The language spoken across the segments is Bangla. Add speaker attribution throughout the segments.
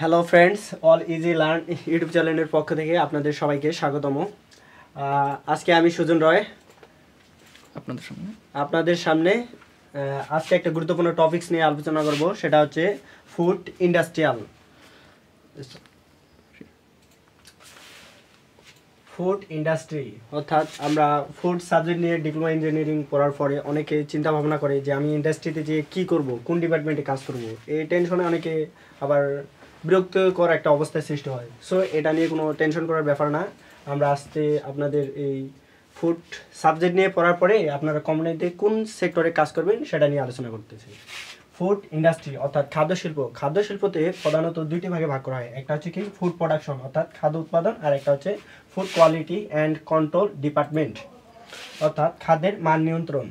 Speaker 1: Hello friends all easy learn YouTube চ্যানেলের পক্ষ থেকে আপনাদের সবাইকে স্বাগতম। আজকে আমি সুজন রয়।
Speaker 2: আপনাদের সামনে।
Speaker 1: আপনাদের সামনে আজকে একটা গুরুত্বপূর্ণ টপিকস নিয়ে আলোচনা করব। সেটা হচ্ছে ফুড ইন্ডাস্ট্রিয়াল ফুড ইন্ডাস্ট্রি অর্থাৎ আমরা ফুড সাবজেক্ট নিয়ে ডিপ্লোমা ইঞ্জিনিয়ারিং পড়ার পরে অনেকে চিন্তা ভাবনা করে যে আমি ইন্ডাস্ট্রিতে যে কি করব কোন ডিপার্টমেন্টে কাজ করব? এই টেনশনে অনেকে আবার বিরক্তকর একটা অবস্থার সৃষ্টি হয়। সো এটা নিয়ে কোনো টেনশন করার ব্যাপার না। আমরা আজকে আপনাদের এই ফুড সাবজেক্ট নিয়ে পড়ার পরে আপনারা কোম্পানিতে কোন সেক্টরে কাজ করবেন সেটা নিয়ে আলোচনা করতেছি। ফুড ইন্ডাস্ট্রি অর্থাৎ খাদ্য শিল্প খাদ্য শিল্পতে প্রধানত দুইটি ভাগে ভাগ করা হয়। একটা হচ্ছে কি ফুড প্রোডাকশন অর্থাৎ খাদ্য উৎপাদন, আর একটা হচ্ছে food quality and control department অর্থাৎ খাদ্যের মান নিয়ন্ত্রণ।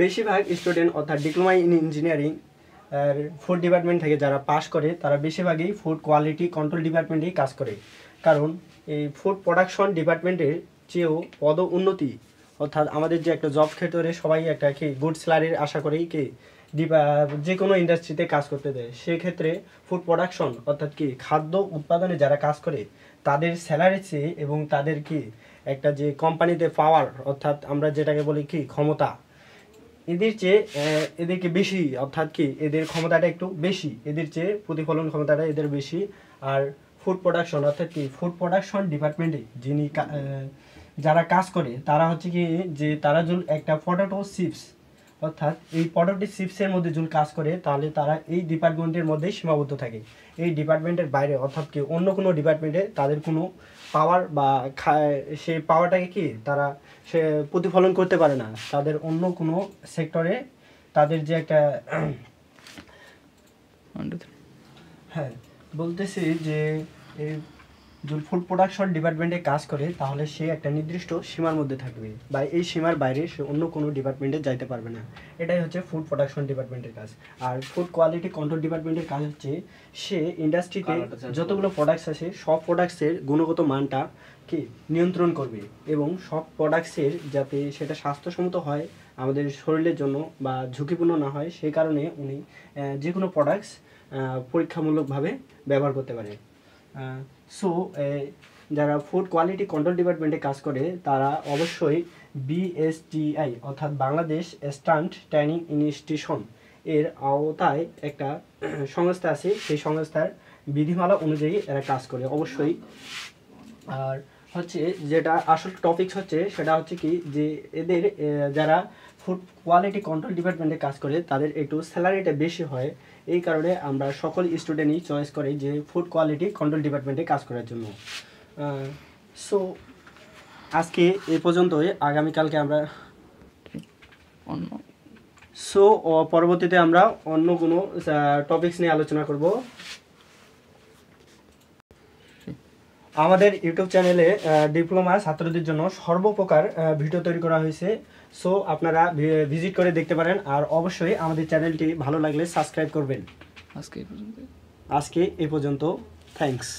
Speaker 1: বেশিরভাগ স্টুডেন্ট অর্থাৎ diploma in engineering food department থেকে যারা পাশ করে, তারা বেশিরভাগই ফুড কোয়ালিটি কন্ট্রোল ডিপার্টমেন্টেই কাজ করে। কারণ এই ফুড প্রোডাকশন ডিপার্টমেন্টের চেয়েও পদ উন্নতি, অর্থাৎ আমাদের যে একটা জব ক্ষেত্রে সবাই একটা কি গুড স্যালারির আশা করেই কি যে কোনো ইন্ডাস্ট্রিতে কাজ করতে দেয়। সেক্ষেত্রে ফুড প্রোডাকশন অর্থাৎ কি খাদ্য উৎপাদনে যারা কাজ করে, তাদের স্যালারি চেয়ে এবং তাদের কি একটা যে কোম্পানিতে পাওয়ার অর্থাৎ আমরা যেটাকে বলি কি ক্ষমতা এদের চেয়ে এদেরকে বেশি, অর্থাৎ কি, এদের ক্ষমতাটা একটু বেশি, এদের চেয়ে প্রতিফলন ক্ষমতাটা এদের বেশি। আর ফুড প্রোডাকশন অর্থাৎ কি ফুড প্রোডাকশন ডিপার্টমেন্টে যিনি যারা কাজ করে, তারা হচ্ছে কি, যে তারা একটা পটাটো চিপস অর্থাৎ এই পটেটো চিপসের মধ্যে যদি কাজ করে তাহলে তারা এই ডিপার্টমেন্টের মধ্যেই সীমাবদ্ধ থাকে এই ডিপার্টমেন্টের বাইরে অর্থাৎ কি অন্য কোনো ডিপার্টমেন্টে তাদের কোনো পাওয়ার বা সেই পাওয়ারটাকে কি তারা সে প্রতিফলন করতে পারে না তাদের অন্য কোনো সেক্টরে তাদের যে একটা. হ্যাঁ বলতেছি যে এই যদি ফুড প্রোডাকশন ডিপার্টমেন্টে কাজ করে তাহলে সে একটা নির্দিষ্ট সীমার মধ্যে থাকবে। বা এই সীমার বাইরে সে অন্য কোনো ডিপার্টমেন্টে যাইতে পারবে না। এটাই হচ্ছে ফুড প্রোডাকশন ডিপার্টমেন্টের কাজ। আর ফুড কোয়ালিটি কন্ট্রোল ডিপার্টমেন্টের কাজ হচ্ছে সে ইন্ডাস্ট্রিতে যতগুলো প্রোডাক্টস আছে সব প্রোডাক্টসের গুণগত মানটা কি নিয়ন্ত্রণ করবে। এবং সব প্রোডাক্টসের যাতে সেটা স্বাস্থ্যসম্মত হয় আমাদের শরীরের জন্য বা ঝুঁকিপূর্ণ না হয় সেই কারণে উনি যে কোনো প্রোডাক্টস পরীক্ষামূলকভাবে ব্যবহার করতে পারে। সো যারা ফুড কোয়ালিটি কন্ট্রোল ডিপার্টমেন্টে কাজ করে, তারা অবশ্যই বিএসটিআই অর্থাৎ বাংলাদেশ স্টান্ট ট্রেনিং ইনস্টিটিউশন এর আওতায় একটা সংস্থা আছে। সেই সংস্থার বিধিমালা অনুযায়ী এরা কাজ করে। অবশ্যই আর হচ্ছে যেটা আসল টপিক হচ্ছে সেটা হচ্ছে কি যে এদের যারা ফুড কোয়ালিটি কন্ট্রোল ডিপার্টমেন্টে কাজ করে তাদের একটু স্যালারিটা বেশি হয়। এই কারণে আমরা সকল স্টুডেন্টই চয়েস করি যে ফুড কোয়ালিটি কন্ট্রোল ডিপার্টমেন্টে কাজ করার জন্য। সো আজকে এ পর্যন্তই। আগামীকালকে আমরা
Speaker 2: অন্য
Speaker 1: সো পরবর্তীতে আমরা অন্য কোনো টপিক্স নিয়ে আলোচনা করব। আমাদের ইউটিউব চ্যানেলে ডিপ্লোমা ছাত্রদের জন্য সর্বপ্রকার ভিডিও তৈরি করা হয়েছে। সো আপনারা ভিজিট করে দেখতে পারেন। আর অবশ্যই আমাদের চ্যানেলটি ভালো লাগলে সাবস্ক্রাইব করবেন।
Speaker 2: আজকে এই পর্যন্ত
Speaker 1: আজকে এ পর্যন্ত। থ্যাঙ্কস